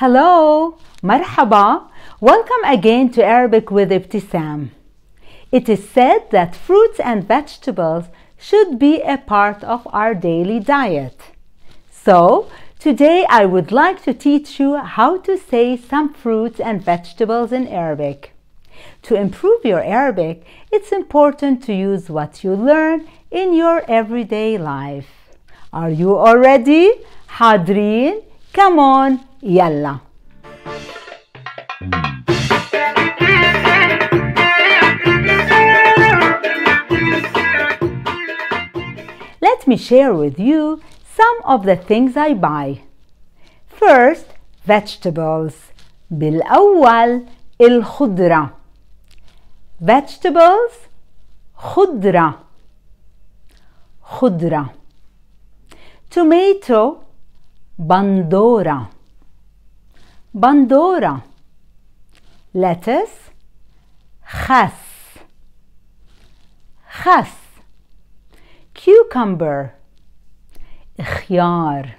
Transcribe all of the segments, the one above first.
Hello, marhaba. Welcome again to Arabic with Ibtisam. It is said that fruits and vegetables should be a part of our daily diet. So, today I would like to teach you how to say some fruits and vegetables in Arabic. To improve your Arabic, it's important to use what you learn in your everyday life. Are you all ready? Hadrin, Come on, يلا. Let me share with you some of the things I buy. First, vegetables. بالأول الخضرة. Vegetables خضرة. خضرة. Tomato بندورة. بندورة. Lettuce خس. خس. cucumber. خيار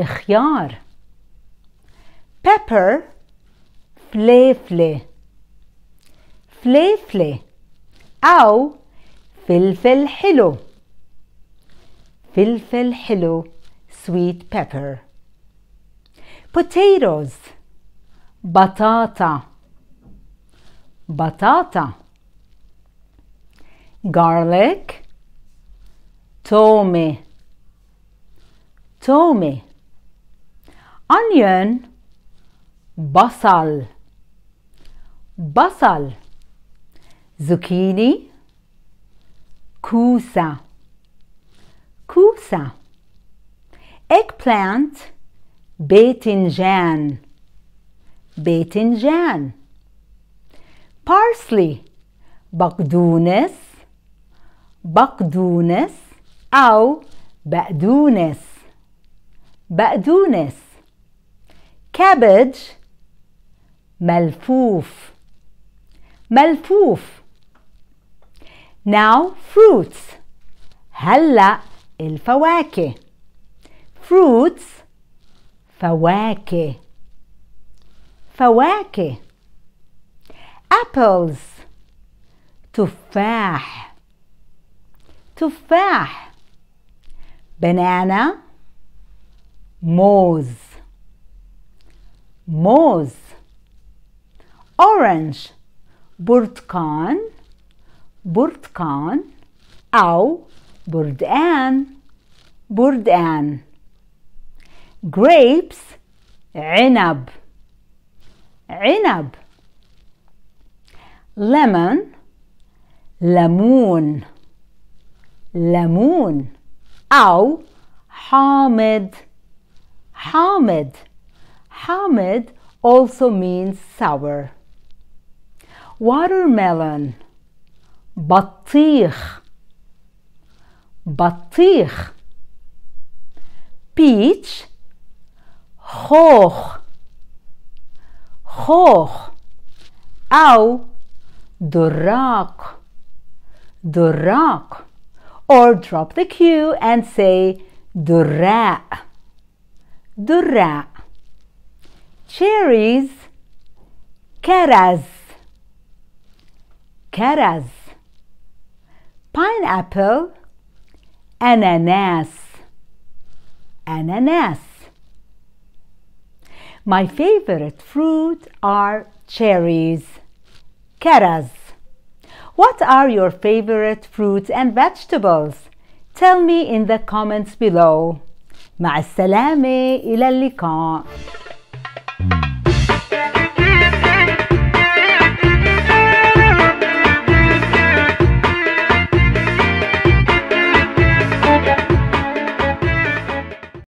خيار pepper. فليفلة فليفلة أو فلفل حلو فلفل حلو sweet pepper. Potatoes, batata, batata. Garlic, tome, tome. Onion, basal, basal. Zucchini, kusa, kusa. Eggplant باذنجان باذنجان parsley بقدونس بقدونس أو بقدونس بقدونس cabbage ملفوف ملفوف now fruits. هلأ الفواكه fruits فواكه. فواكه. Apples. تفاح. تفاح. Banana. موز موز orange. برتقان برتقان أو بردقان بردقان grapes عنب عنب lemon ليمون ليمون أو حامض حامض حامض also means sour watermelon بطيخ بطيخ peach hoog, hoog. Au, drak, drak! Or drop the Q and say dura, dura. Cherries, keras, keras. Pineapple, ananas, ananas. My favorite fruit are cherries كرز What are your favorite fruits and vegetables? Tell me in the comments below. مع السلامة إلى اللقاء